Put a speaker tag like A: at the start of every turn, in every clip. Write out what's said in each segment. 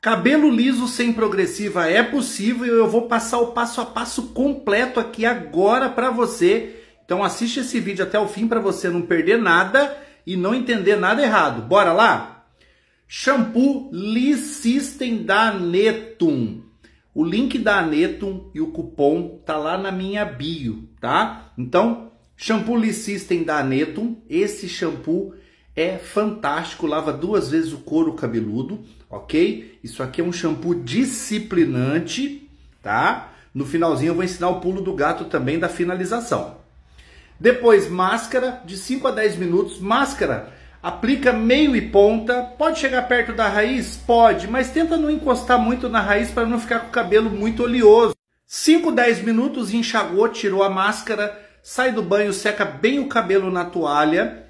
A: Cabelo liso sem progressiva é possível eu vou passar o passo a passo completo aqui agora para você. Então assiste esse vídeo até o fim para você não perder nada e não entender nada errado. Bora lá? Shampoo Lee System da Netum. O link da Netum e o cupom tá lá na minha bio, tá? Então, shampoo Lee System da Netum, esse shampoo é fantástico, lava duas vezes o couro cabeludo, ok? Isso aqui é um shampoo disciplinante, tá? No finalzinho eu vou ensinar o pulo do gato também da finalização. Depois, máscara de 5 a 10 minutos. Máscara, aplica meio e ponta. Pode chegar perto da raiz? Pode, mas tenta não encostar muito na raiz para não ficar com o cabelo muito oleoso. 5, 10 minutos, enxagou, tirou a máscara, sai do banho, seca bem o cabelo na toalha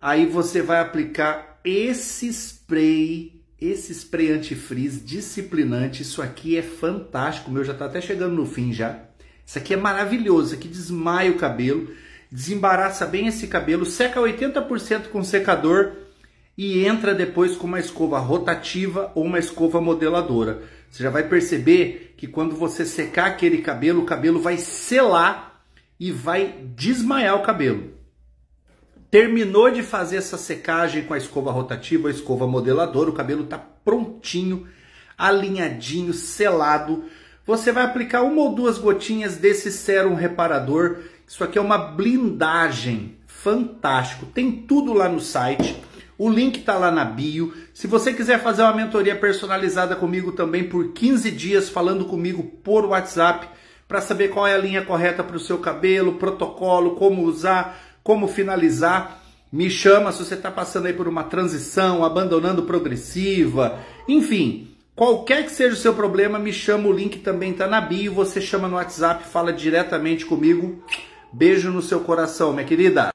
A: Aí você vai aplicar esse spray, esse spray antifrizz disciplinante. Isso aqui é fantástico, o meu já está até chegando no fim já. Isso aqui é maravilhoso, isso aqui desmaia o cabelo, desembaraça bem esse cabelo, seca 80% com secador e entra depois com uma escova rotativa ou uma escova modeladora. Você já vai perceber que quando você secar aquele cabelo, o cabelo vai selar e vai desmaiar o cabelo. Terminou de fazer essa secagem com a escova rotativa, a escova modeladora, o cabelo está prontinho, alinhadinho, selado. Você vai aplicar uma ou duas gotinhas desse sérum reparador. Isso aqui é uma blindagem, fantástico. Tem tudo lá no site. O link está lá na bio. Se você quiser fazer uma mentoria personalizada comigo também por 15 dias, falando comigo por WhatsApp, para saber qual é a linha correta para o seu cabelo, protocolo, como usar, como finalizar. Me chama se você está passando aí por uma transição, abandonando progressiva, enfim, qualquer que seja o seu problema, me chama, o link também está na bio, você chama no WhatsApp, fala diretamente comigo. Beijo no seu coração, minha querida.